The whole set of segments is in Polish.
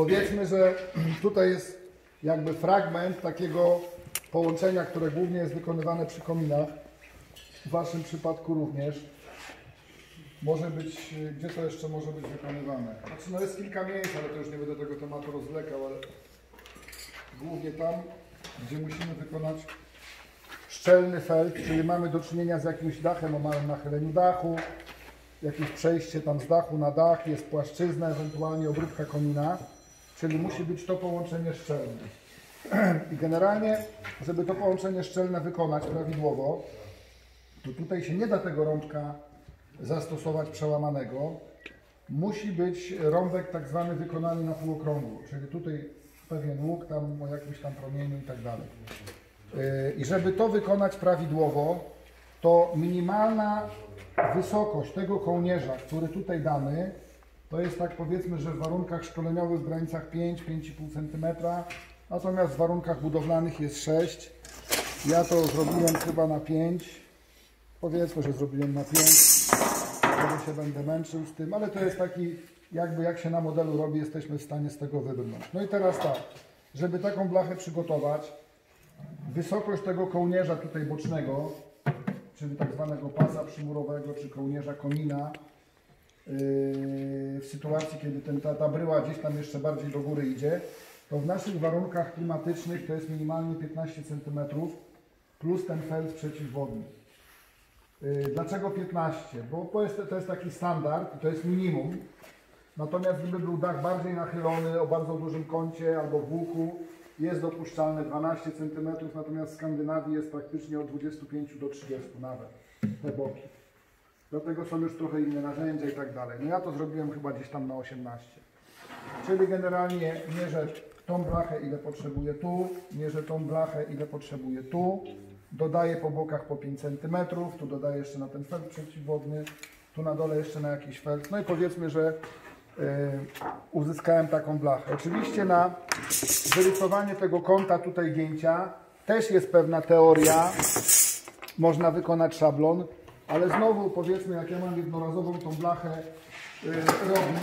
Powiedzmy, że tutaj jest jakby fragment takiego połączenia, które głównie jest wykonywane przy kominach. W Waszym przypadku również. Może być, y, gdzie to jeszcze może być wykonywane? Znaczy, no jest kilka miejsc, ale to już nie będę tego tematu rozwlekał, ale głównie tam, gdzie musimy wykonać szczelny felt, czyli mamy do czynienia z jakimś dachem o małym nachyleniu dachu, jakieś przejście tam z dachu na dach, jest płaszczyzna, ewentualnie obróbka komina, czyli musi być to połączenie szczelne. I generalnie, żeby to połączenie szczelne wykonać prawidłowo, to tutaj się nie da tego rąbka zastosować przełamanego. Musi być rąbek tak zwany wykonany na półokrągło, czyli tutaj pewien łuk tam o jakimś tam promieniu i tak dalej. Yy, I żeby to wykonać prawidłowo, to minimalna wysokość tego kołnierza, który tutaj damy, to jest tak powiedzmy, że w warunkach szkoleniowych w granicach 5-5,5 cm, natomiast w warunkach budowlanych jest 6. Ja to zrobiłem chyba na 5. Powiedzmy, że zrobiłem na 5. Może się będę męczył z tym, ale to jest taki, jakby jak się na modelu robi, jesteśmy w stanie z tego wybrnąć. No i teraz tak, żeby taką blachę przygotować, wysokość tego kołnierza tutaj bocznego, czyli tak zwanego pasa przymurowego, czy kołnierza komina, w sytuacji, kiedy ten, ta, ta bryła gdzieś tam jeszcze bardziej do góry idzie, to w naszych warunkach klimatycznych to jest minimalnie 15 cm plus ten felt przeciwwodny. Yy, Dlaczego 15? Bo to jest, to jest taki standard, to jest minimum. Natomiast gdyby był dach bardziej nachylony, o bardzo dużym kącie albo w łuku, jest dopuszczalne 12 cm, natomiast w Skandynawii jest praktycznie od 25 do 30 nawet te boki. Dlatego są już trochę inne narzędzia i tak dalej. No ja to zrobiłem chyba gdzieś tam na 18. Czyli generalnie mierzę tą blachę ile potrzebuję tu, mierzę tą blachę ile potrzebuję tu, dodaję po bokach po 5 cm, tu dodaję jeszcze na ten felt przeciwwodny, tu na dole jeszcze na jakiś felt. No i powiedzmy, że yy, uzyskałem taką blachę. Oczywiście na wyrysowanie tego kąta tutaj gięcia też jest pewna teoria, można wykonać szablon, ale znowu powiedzmy, jak ja mam jednorazową tą blachę y, robić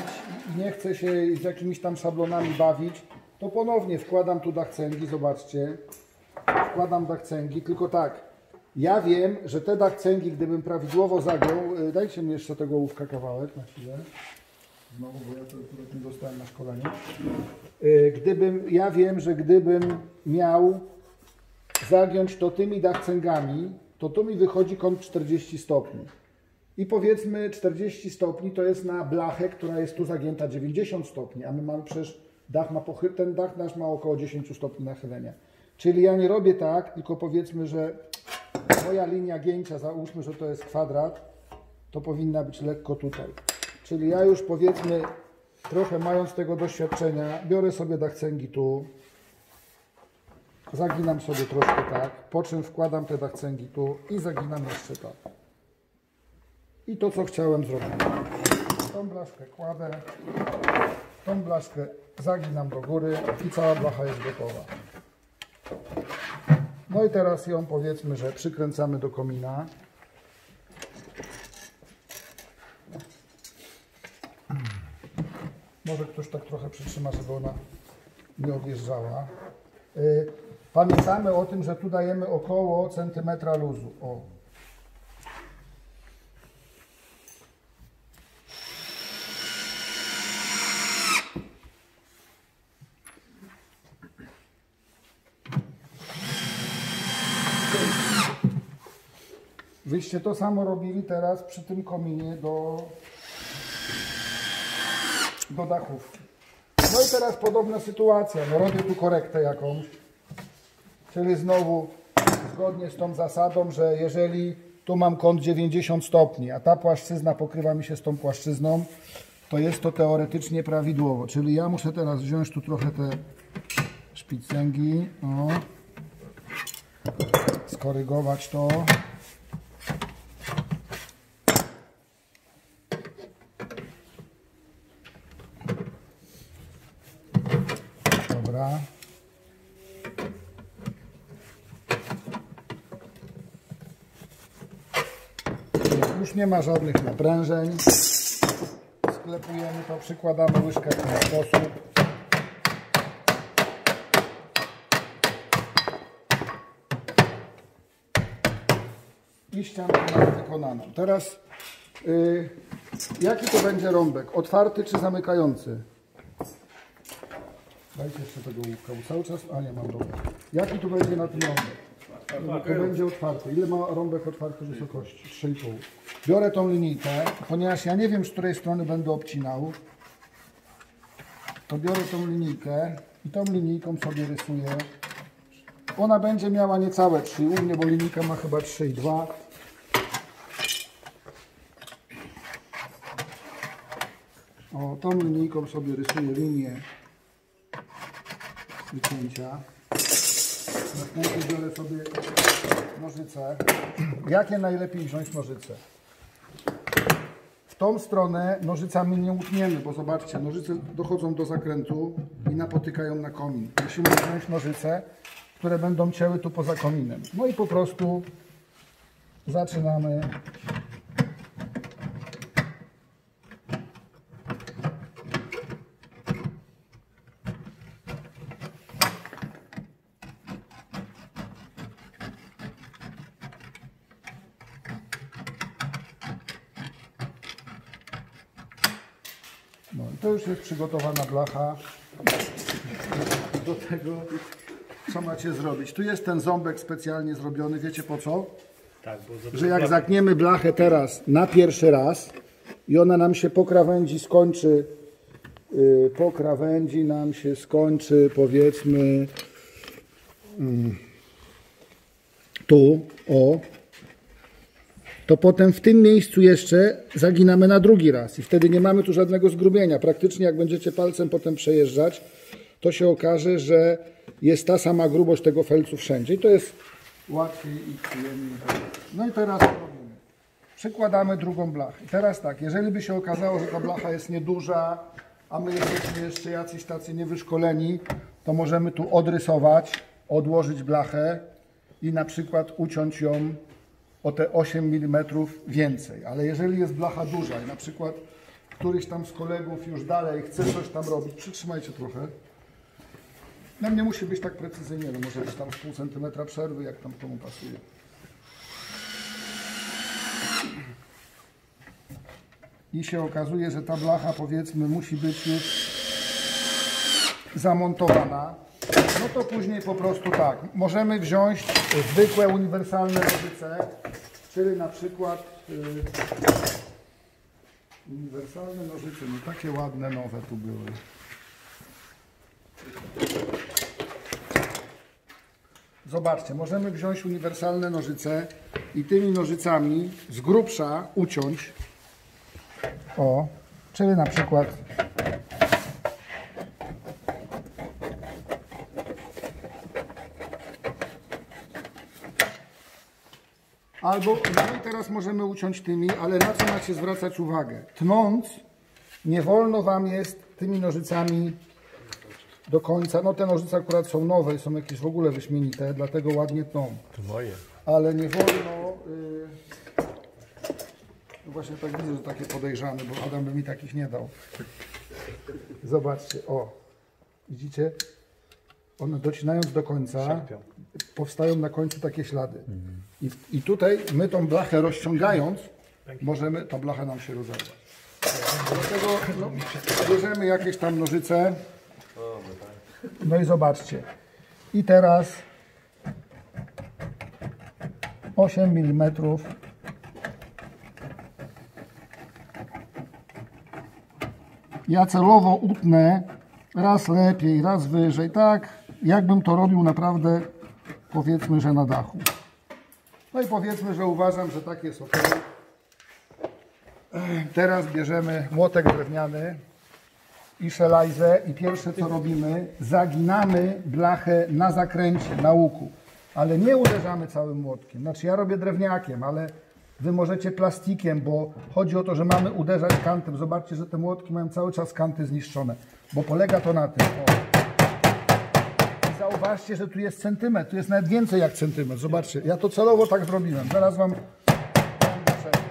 i nie chcę się z jakimiś tam szablonami bawić, to ponownie wkładam tu dach cęgi, zobaczcie, wkładam dach cęgi, tylko tak, ja wiem, że te dach cęgi, gdybym prawidłowo zagiął, y, dajcie mi jeszcze tego łówka kawałek na chwilę, znowu, bo ja to akurat nie dostałem na szkoleniu, Y, gdybym, ja wiem, że gdybym miał zagiąć to tymi dachcęgami, to tu mi wychodzi kąt 40 stopni. I powiedzmy 40 stopni to jest na blachę, która jest tu zagięta 90 stopni, a my mamy przecież dach ma pochy- ten dach nasz ma około 10 stopni nachylenia. Czyli ja nie robię tak, tylko powiedzmy, że moja linia gięcia, załóżmy, że to jest kwadrat, to powinna być lekko tutaj. Czyli ja już powiedzmy, trochę mając tego doświadczenia, biorę sobie dach cęgi tu, zaginam sobie troszkę tak, po czym wkładam te dach cęgi tu i zaginam jeszcze tak. I to, co chciałem zrobić. Tą blaszkę kładę, tą blaszkę zaginam do góry i cała blacha jest gotowa. No i teraz ją powiedzmy, że przykręcamy do komina. Może ktoś tak trochę przytrzyma, żeby ona nie odjeżdżała. Pamiętamy o tym, że tu dajemy około centymetra luzu. O. Wyście to samo robili teraz przy tym kominie do, do dachów. No i teraz podobna sytuacja. No robię tu korektę jakąś. Czyli znowu zgodnie z tą zasadą, że jeżeli tu mam kąt 90 stopni, a ta płaszczyzna pokrywa mi się z tą płaszczyzną, to jest to teoretycznie prawidłowo. Czyli ja muszę teraz wziąć tu trochę te szpicęgi, o, skorygować to. Dobra. już nie ma żadnych naprężeń. Sklepujemy to, przykładamy łyżkę w ten sposób. I ścianka mamy wykonaną. Teraz yy, jaki to będzie rąbek? Otwarty czy zamykający? Dajcie jeszcze tego łupka, cały czas, a nie mam rąbek. Jaki tu będzie na tym rąbek? To będzie otwarty. Ile ma rąbek otwarty wysokości? 3,5. Biorę tą linijkę, ponieważ ja nie wiem, z której strony będę obcinał. To biorę tą linijkę i tą linijką sobie rysuję. Ona będzie miała niecałe 3 u mnie, bo linijka ma chyba 3,2. O, tą linijką sobie rysuję linię wycięcia. Następnie biorę sobie nożyce. Jakie najlepiej wziąć nożyce? Tą stronę nożycami nie utniemy, bo zobaczcie, nożyce dochodzą do zakrętu i napotykają na komin. Musimy wziąć nożyce, które będą cięły tu poza kominem. No i po prostu zaczynamy i to już jest przygotowana blacha do tego, co macie zrobić. Tu jest ten ząbek specjalnie zrobiony, wiecie po co? Tak, bo Że jak zagniemy blachę teraz na pierwszy raz i ona nam się po krawędzi skończy, yy, po krawędzi nam się skończy powiedzmy mm, tu, o, to potem w tym miejscu jeszcze zaginamy na drugi raz i wtedy nie mamy tu żadnego zgrubienia. Praktycznie jak będziecie palcem potem przejeżdżać, to się okaże, że jest ta sama grubość tego felcu wszędzie i to jest łatwiej i przyjemniej. No i teraz robimy? Przykładamy drugą blachę. I teraz tak, jeżeli by się okazało, że ta blacha jest nieduża, a my jesteśmy jeszcze jacyś tacy niewyszkoleni, to możemy tu odrysować, odłożyć blachę i na przykład uciąć ją o te 8 mm więcej. Ale jeżeli jest blacha duża i na przykład któryś tam z kolegów już dalej chce coś tam robić, przytrzymajcie trochę. Nam nie musi być tak precyzyjnie, no może być tam pół centymetra przerwy, jak tam komu pasuje. I się okazuje, że ta blacha powiedzmy musi być już zamontowana. No to później po prostu tak, możemy wziąć zwykłe uniwersalne nożyce, czyli na przykład y, uniwersalne nożyce, no takie ładne, nowe tu były. Zobaczcie, możemy wziąć uniwersalne nożyce i tymi nożycami z grubsza uciąć. O, czyli na przykład Albo, no i teraz możemy uciąć tymi, ale na co macie zwracać uwagę? Tnąc, nie wolno Wam jest tymi nożycami do końca. No te nożyce akurat są nowe są jakieś w ogóle wyśmienite, dlatego ładnie tną. Twoje. Ale nie wolno... Yy... Właśnie tak widzę, że takie podejrzane, bo Adam by mi takich nie dał. Zobaczcie, o. Widzicie? One docinając do końca, Szarpią. powstają na końcu takie ślady. I, I tutaj my tą blachę rozciągając, możemy, ta blacha nam się rozerwać. Dlatego no, bierzemy jakieś tam nożyce. No i zobaczcie. I teraz 8 mm. Ja celowo utnę raz lepiej, raz wyżej, tak jakbym to robił naprawdę powiedzmy, że na dachu. No i powiedzmy, że uważam, że tak jest ok. Teraz bierzemy młotek drewniany i szelajzę i pierwsze co robimy, zaginamy blachę na zakręcie, na łuku. Ale nie uderzamy całym młotkiem. Znaczy ja robię drewniakiem, ale wy możecie plastikiem, bo chodzi o to, że mamy uderzać kantem. Zobaczcie, że te młotki mają cały czas kanty zniszczone, bo polega to na tym. O. Zauważcie, że tu jest centymetr, tu jest nawet więcej jak centymetr. Zobaczcie, ja to celowo tak zrobiłem. Zaraz wam powiem dlaczego.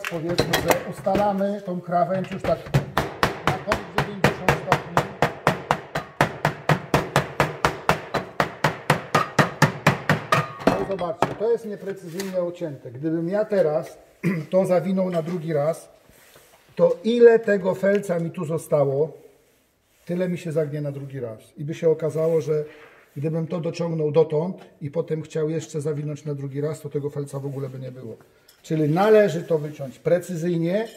Teraz powiedzmy, że ustalamy tą krawędź już tak na kąt 90 stopni. No zobaczcie, to jest nieprecyzyjnie ucięte. Gdybym ja teraz to zawinął na drugi raz, to ile tego felca mi tu zostało, tyle mi się zagnie na drugi raz. I by się okazało, że gdybym to dociągnął dotąd i potem chciał jeszcze zawinąć na drugi raz, to tego felca w ogóle by nie było. Czyli należy to wyciąć precyzyjnie.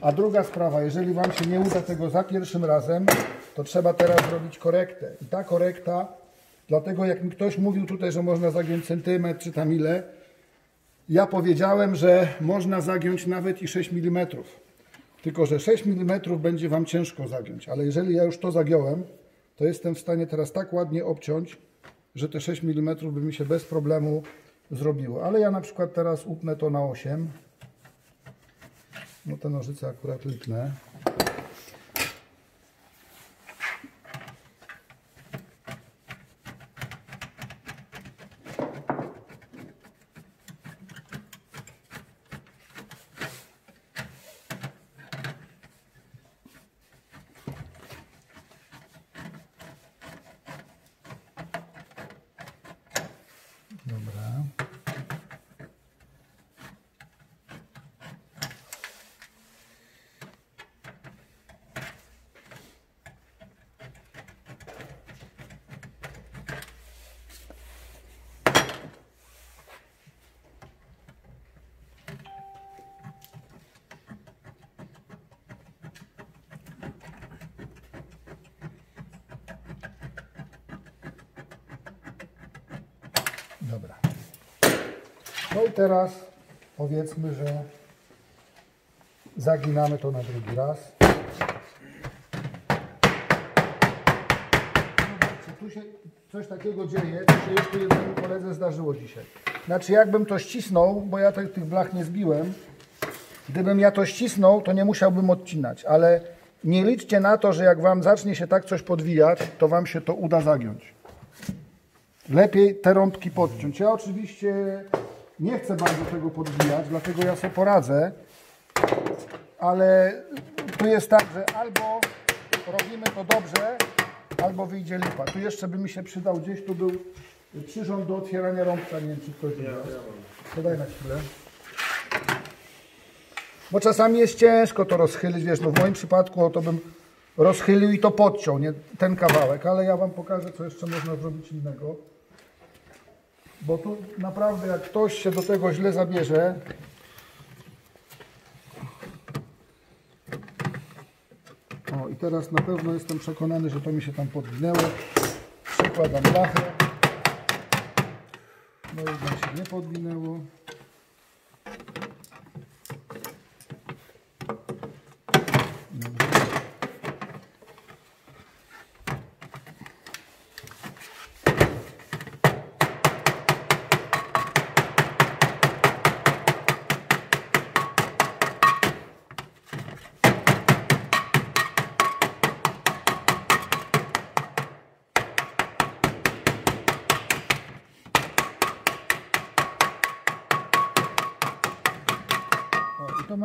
A druga sprawa, jeżeli Wam się nie uda tego za pierwszym razem, to trzeba teraz zrobić korektę. I ta korekta, dlatego jak mi ktoś mówił tutaj, że można zagiąć centymetr czy tam ile, ja powiedziałem, że można zagiąć nawet i 6 mm. Tylko, że 6 mm będzie Wam ciężko zagiąć, ale jeżeli ja już to zagiąłem, to jestem w stanie teraz tak ładnie obciąć, że te 6 mm by mi się bez problemu zrobiło. Ale ja na przykład teraz upnę to na 8. No te nożyce akurat lipnę. Dobra. No i teraz powiedzmy, że zaginamy to na drugi raz. Tu się coś takiego dzieje, co się jeszcze jednemu koledze zdarzyło dzisiaj. Znaczy jakbym to ścisnął, bo ja tych blach nie zbiłem, gdybym ja to ścisnął, to nie musiałbym odcinać, ale nie liczcie na to, że jak Wam zacznie się tak coś podwijać, to Wam się to uda zagiąć. Lepiej te rąbki podciąć. Ja oczywiście nie chcę bardzo tego podbijać, dlatego ja sobie poradzę, ale tu jest tak, że albo robimy to dobrze, albo wyjdzie lipa. Tu jeszcze by mi się przydał, gdzieś tu był przyrząd do otwierania rąbka, nie wiem czy ktoś ja, To daj na chwilę. Bo czasami jest ciężko to rozchylić, wiesz, no w moim przypadku to bym rozchylił i to podciął, nie ten kawałek, ale ja Wam pokażę, co jeszcze można zrobić innego. Bo tu naprawdę jak ktoś się do tego źle zabierze, o i teraz na pewno jestem przekonany, że to mi się tam podwinęło. Przekładam blachę. No i się nie podwinęło.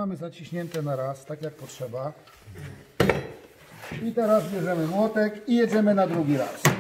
Mamy zaciśnięte na raz, tak jak potrzeba. I teraz bierzemy młotek i jedziemy na drugi raz.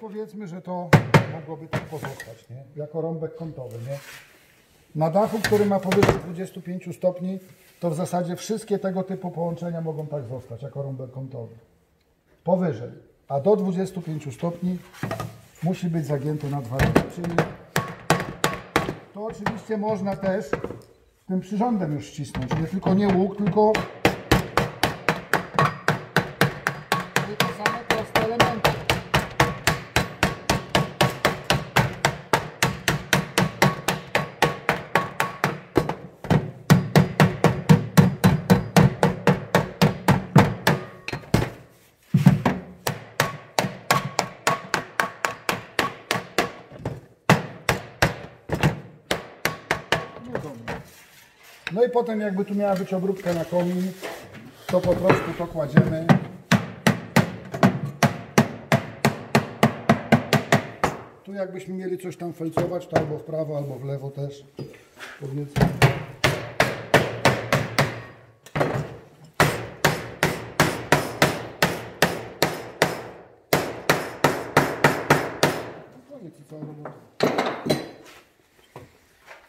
Powiedzmy, że to mogłoby tak pozostać, nie? Jako rąbek kątowy, nie? Na dachu, który ma powyżej 25 stopni, to w zasadzie wszystkie tego typu połączenia mogą tak zostać, jako rąbek kątowy. Powyżej. A do 25 stopni musi być zagięty na dwa razy, czyli to oczywiście można też tym przyrządem już ścisnąć. Nie tylko nie łuk, tylko i potem jakby tu miała być obróbka na komin, to po prostu to kładziemy. Tu jakbyśmy mieli coś tam felcować, to albo w prawo, albo w lewo też. Powiedzmy. Koniec i cała robota.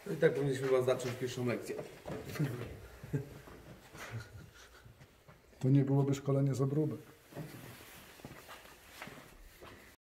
No i tak powinniśmy chyba zacząć pierwszą lekcję. To nie byłoby szkolenie z obróbek.